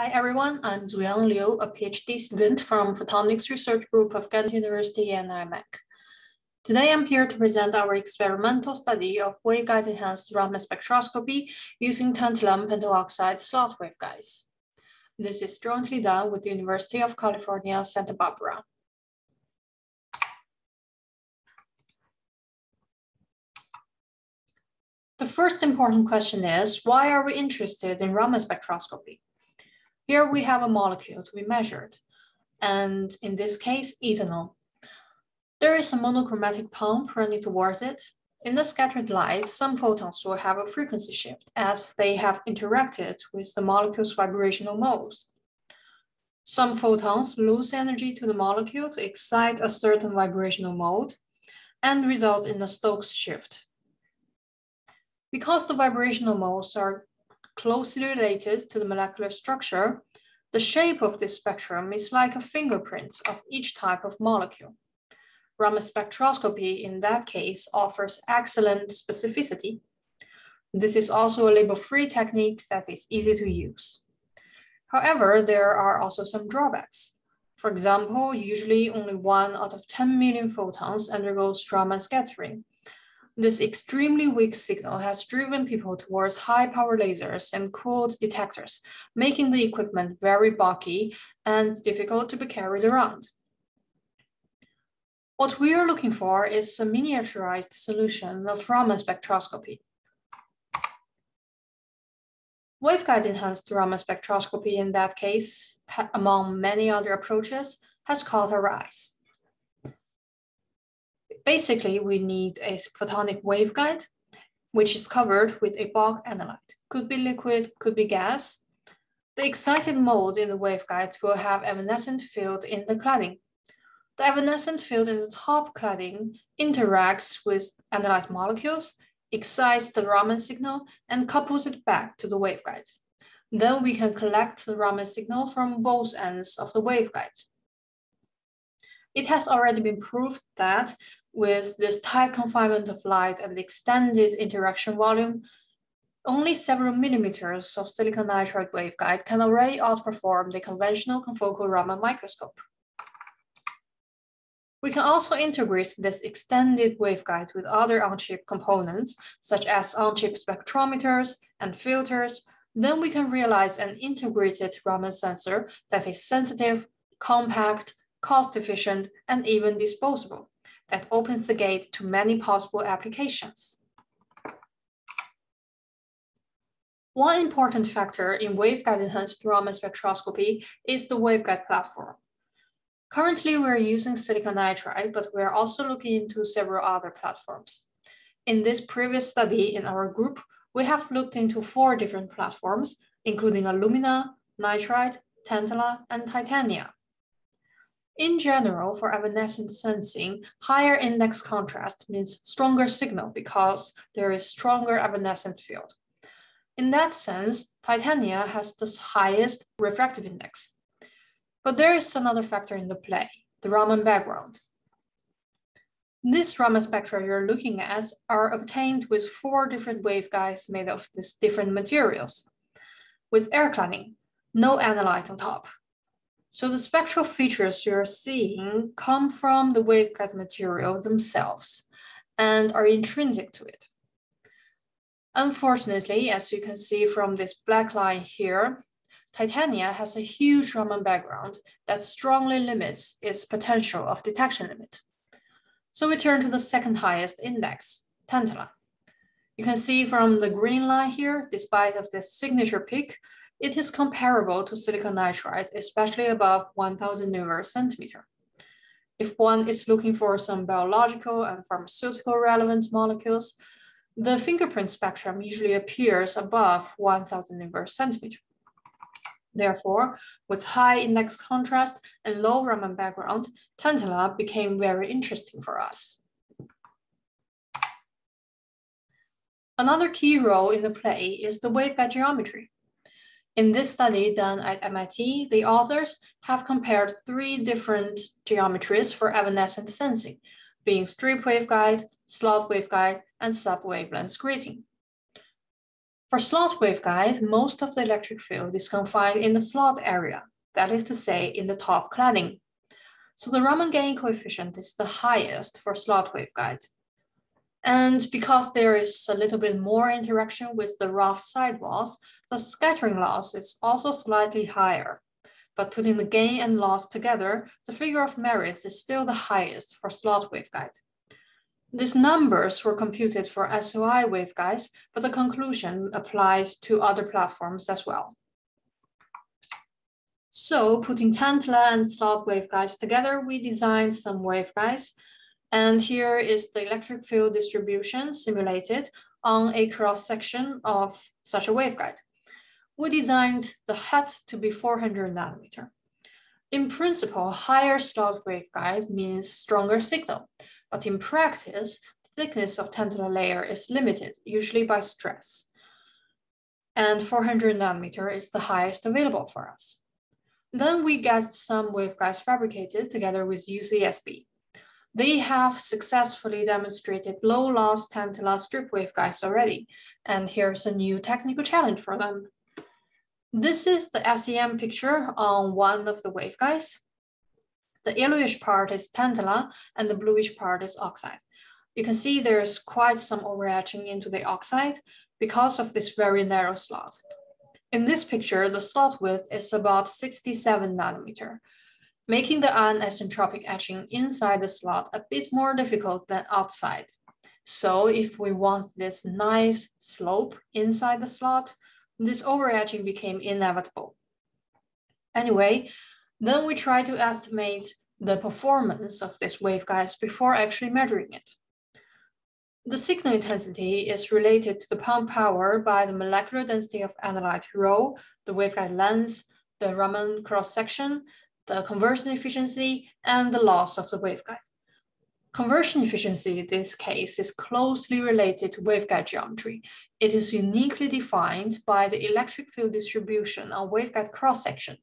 Hi everyone, I'm Zuyang Liu, a PhD student from Photonics Research Group of Ghent University and IMEC. Today I'm here to present our experimental study of waveguide enhanced Raman spectroscopy using tantalum pentoxide slot waveguides. This is jointly done with the University of California, Santa Barbara. The first important question is, why are we interested in Raman spectroscopy? Here we have a molecule to be measured, and in this case, ethanol. There is a monochromatic pump running towards it. In the scattered light, some photons will have a frequency shift as they have interacted with the molecule's vibrational modes. Some photons lose energy to the molecule to excite a certain vibrational mode and result in a Stokes shift. Because the vibrational modes are closely related to the molecular structure, the shape of this spectrum is like a fingerprint of each type of molecule. Raman spectroscopy in that case offers excellent specificity. This is also a label-free technique that is easy to use. However, there are also some drawbacks. For example, usually only one out of 10 million photons undergoes Raman scattering, this extremely weak signal has driven people towards high power lasers and cooled detectors, making the equipment very bulky and difficult to be carried around. What we are looking for is a miniaturized solution of Raman spectroscopy. Waveguide enhanced Raman spectroscopy in that case, among many other approaches, has caught a rise basically, we need a photonic waveguide, which is covered with a bulk analyte. Could be liquid, could be gas. The excited mode in the waveguide will have evanescent field in the cladding. The evanescent field in the top cladding interacts with analyte molecules, excites the Raman signal, and couples it back to the waveguide. Then we can collect the Raman signal from both ends of the waveguide. It has already been proved that with this tight confinement of light and extended interaction volume, only several millimeters of silicon nitride waveguide can already outperform the conventional confocal Raman microscope. We can also integrate this extended waveguide with other on-chip components, such as on-chip spectrometers and filters. Then we can realize an integrated Raman sensor that is sensitive, compact, cost-efficient, and even disposable that opens the gate to many possible applications. One important factor in waveguide enhanced Raman spectroscopy is the waveguide platform. Currently, we're using silicon nitride, but we're also looking into several other platforms. In this previous study in our group, we have looked into four different platforms, including alumina, nitride, tantalum, and titania. In general, for evanescent sensing, higher index contrast means stronger signal because there is stronger evanescent field. In that sense, titania has the highest refractive index. But there is another factor in the play, the Raman background. This Raman spectra you're looking at are obtained with four different waveguides made of these different materials. With air cladding, no analyte on top, so the spectral features you're seeing come from the waveguide material themselves and are intrinsic to it. Unfortunately, as you can see from this black line here, titania has a huge Raman background that strongly limits its potential of detection limit. So we turn to the second highest index, tantalum. You can see from the green line here, despite of this signature peak, it is comparable to silicon nitride, especially above 1000 nanometer centimeter. If one is looking for some biological and pharmaceutical relevant molecules, the fingerprint spectrum usually appears above 1000 nanometer centimeter. Therefore, with high index contrast and low Raman background, tantalum became very interesting for us. Another key role in the play is the waveguide geometry. In this study done at MIT, the authors have compared three different geometries for evanescent sensing, being strip waveguide, slot waveguide, and sub-wavelength grating. For slot waveguide, most of the electric field is confined in the slot area, that is to say, in the top cladding. So the Raman gain coefficient is the highest for slot waveguide. And because there is a little bit more interaction with the rough sidewalls, the scattering loss is also slightly higher. But putting the gain and loss together, the figure of merits is still the highest for slot waveguides. These numbers were computed for SOI waveguides, but the conclusion applies to other platforms as well. So putting Tantala and slot waveguides together, we designed some waveguides. And here is the electric field distribution simulated on a cross section of such a waveguide. We designed the head to be 400 nanometer. In principle, higher slot waveguide means stronger signal, but in practice, the thickness of Tantala layer is limited, usually by stress. And 400 nanometer is the highest available for us. Then we get some waveguides fabricated together with UCSB. They have successfully demonstrated low loss Tantala strip waveguides already, and here's a new technical challenge for them. This is the SEM picture on one of the waveguides. The yellowish part is Tantala and the bluish part is oxide. You can see there's quite some overetching into the oxide because of this very narrow slot. In this picture, the slot width is about 67 nanometer, making the anisotropic etching inside the slot a bit more difficult than outside. So if we want this nice slope inside the slot, this overetching became inevitable. Anyway, then we try to estimate the performance of this waveguides before actually measuring it. The signal intensity is related to the pump power by the molecular density of analyte rho, the waveguide length, the Raman cross-section, the conversion efficiency, and the loss of the waveguide. Conversion efficiency in this case is closely related to waveguide geometry. It is uniquely defined by the electric field distribution on waveguide cross-section.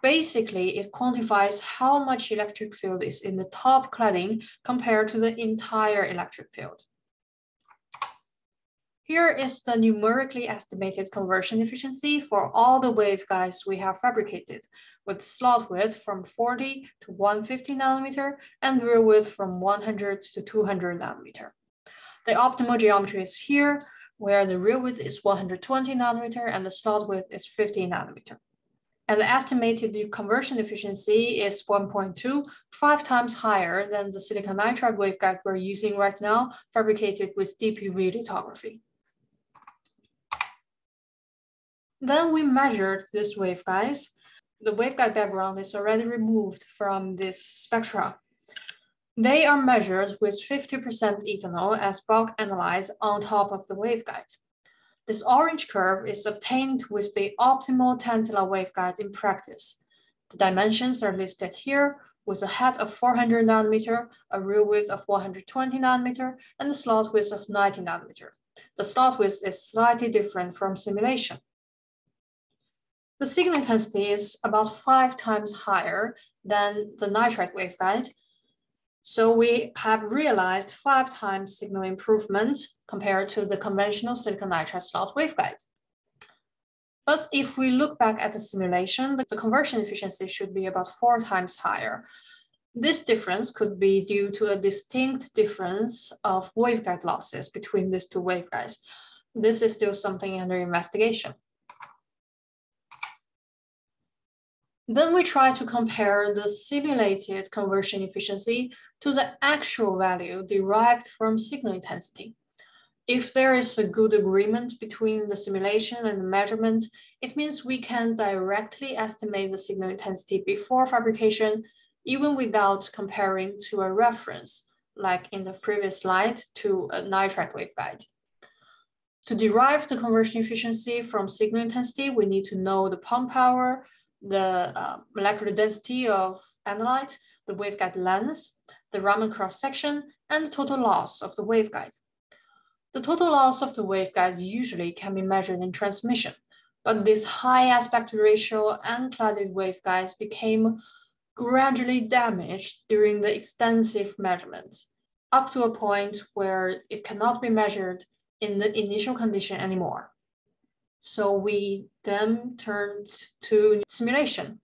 Basically, it quantifies how much electric field is in the top cladding compared to the entire electric field. Here is the numerically estimated conversion efficiency for all the waveguides we have fabricated, with slot width from 40 to 150 nanometer and rail width from 100 to 200 nanometer. The optimal geometry is here, where the rail width is 120 nanometer and the slot width is 50 nanometer and the estimated conversion efficiency is 1.2, five times higher than the silicon nitride waveguide we're using right now, fabricated with DUV lithography. Then we measured this waveguides. The waveguide background is already removed from this spectra. They are measured with 50% ethanol as bulk analyte on top of the waveguide. This orange curve is obtained with the optimal Tantala waveguide in practice. The dimensions are listed here with a head of 400 nanometer, a rail width of 120 nanometer, and a slot width of 90 nanometer. The slot width is slightly different from simulation. The signal intensity is about five times higher than the nitride waveguide, so we have realized five times signal improvement compared to the conventional silicon nitride slot waveguide. But if we look back at the simulation, the conversion efficiency should be about four times higher. This difference could be due to a distinct difference of waveguide losses between these two waveguides. This is still something under investigation. Then we try to compare the simulated conversion efficiency to the actual value derived from signal intensity. If there is a good agreement between the simulation and the measurement, it means we can directly estimate the signal intensity before fabrication, even without comparing to a reference, like in the previous slide to a nitride waveguide. To derive the conversion efficiency from signal intensity, we need to know the pump power, the uh, molecular density of analyte, the waveguide length, the Raman cross-section, and the total loss of the waveguide. The total loss of the waveguide usually can be measured in transmission, but this high aspect ratio uncladded waveguides became gradually damaged during the extensive measurement, up to a point where it cannot be measured in the initial condition anymore. So we then turned to simulation.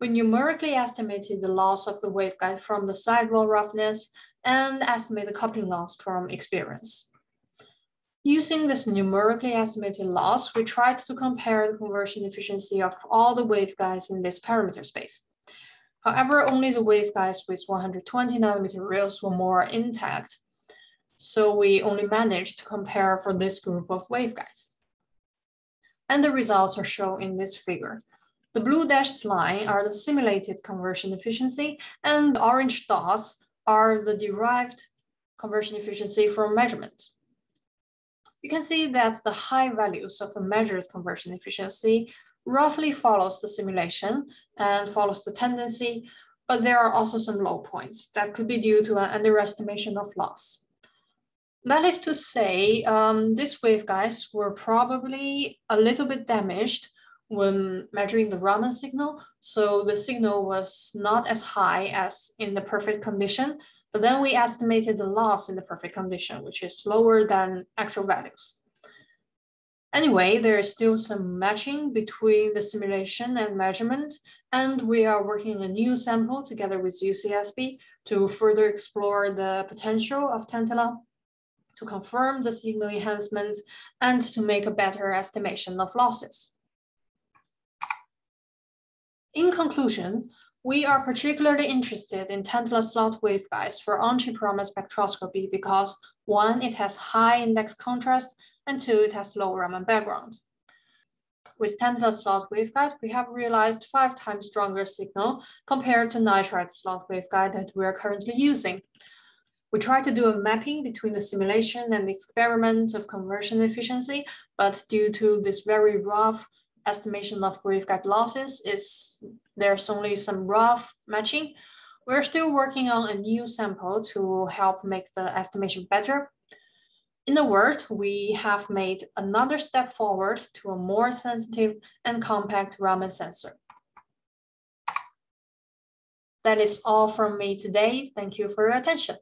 We numerically estimated the loss of the waveguide from the sidewall roughness and estimate the coupling loss from experience. Using this numerically estimated loss, we tried to compare the conversion efficiency of all the waveguides in this parameter space. However, only the waveguides with 120 nanometer rails were more intact. So we only managed to compare for this group of waveguides. And the results are shown in this figure. The blue dashed line are the simulated conversion efficiency and the orange dots are the derived conversion efficiency from measurement. You can see that the high values of the measured conversion efficiency roughly follows the simulation and follows the tendency, but there are also some low points that could be due to an underestimation of loss. That is to say, um, these waveguides were probably a little bit damaged when measuring the Raman signal. So the signal was not as high as in the perfect condition, but then we estimated the loss in the perfect condition, which is lower than actual values. Anyway, there is still some matching between the simulation and measurement, and we are working a new sample together with UCSB to further explore the potential of Tantala to confirm the signal enhancement, and to make a better estimation of losses. In conclusion, we are particularly interested in Tantala slot waveguides for on-chip spectroscopy because one, it has high index contrast, and two, it has low Raman background. With Tantala slot waveguide, we have realized five times stronger signal compared to nitride slot waveguide that we are currently using, we try to do a mapping between the simulation and the experiment of conversion efficiency, but due to this very rough estimation of waveguide losses, is there's only some rough matching. We're still working on a new sample to help make the estimation better. In a word, we have made another step forward to a more sensitive and compact Raman sensor. That is all from me today. Thank you for your attention.